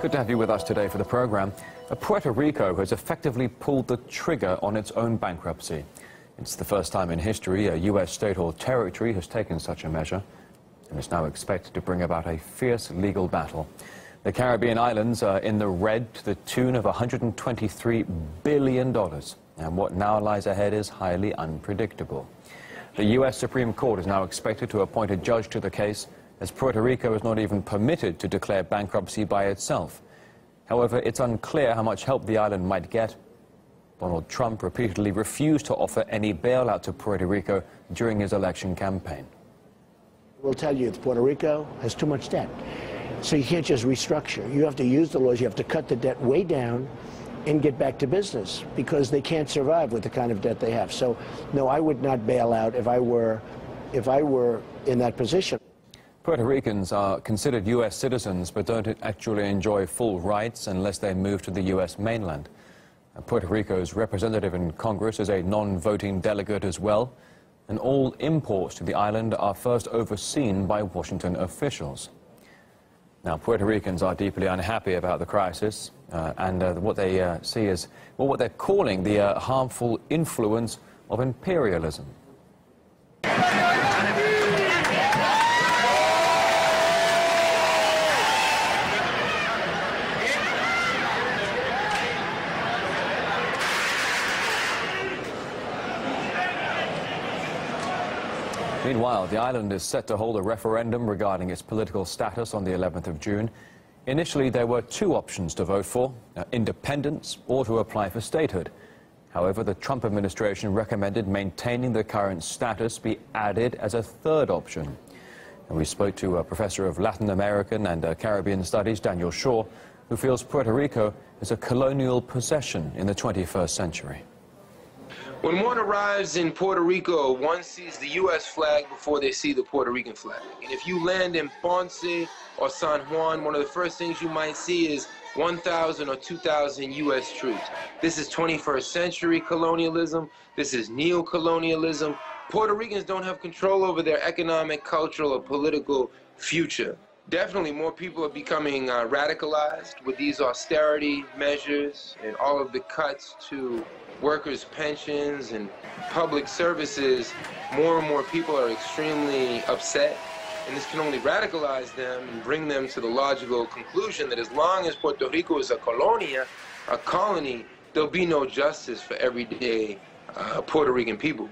Good to have you with us today for the program. Puerto Rico has effectively pulled the trigger on its own bankruptcy. It's the first time in history a U.S. state or territory has taken such a measure and is now expected to bring about a fierce legal battle. The Caribbean islands are in the red to the tune of $123 billion, and what now lies ahead is highly unpredictable. The U.S. Supreme Court is now expected to appoint a judge to the case, as Puerto Rico is not even permitted to declare bankruptcy by itself. However, it's unclear how much help the island might get. Donald Trump repeatedly refused to offer any bailout to Puerto Rico during his election campaign. We'll tell you that Puerto Rico has too much debt. So you can't just restructure. You have to use the laws. You have to cut the debt way down and get back to business because they can't survive with the kind of debt they have. So, no, I would not bail out if I were, if I were in that position. Puerto Ricans are considered U.S. citizens but don't actually enjoy full rights unless they move to the U.S. mainland. Puerto Rico's representative in Congress is a non-voting delegate as well, and all imports to the island are first overseen by Washington officials. Now, Puerto Ricans are deeply unhappy about the crisis, uh, and uh, what they uh, see is well, what they're calling the uh, harmful influence of imperialism. Meanwhile, the island is set to hold a referendum regarding its political status on the 11th of June. Initially, there were two options to vote for, uh, independence or to apply for statehood. However, the Trump administration recommended maintaining the current status be added as a third option. And we spoke to a professor of Latin American and uh, Caribbean studies, Daniel Shaw, who feels Puerto Rico is a colonial possession in the 21st century. When one arrives in Puerto Rico, one sees the U.S. flag before they see the Puerto Rican flag. And if you land in Ponce or San Juan, one of the first things you might see is 1,000 or 2,000 U.S. troops. This is 21st century colonialism. This is neo-colonialism. Puerto Ricans don't have control over their economic, cultural, or political future. Definitely more people are becoming uh, radicalized with these austerity measures and all of the cuts to workers' pensions and public services, more and more people are extremely upset. And this can only radicalize them and bring them to the logical conclusion that as long as Puerto Rico is a colonia, a colony, there'll be no justice for everyday uh, Puerto Rican people.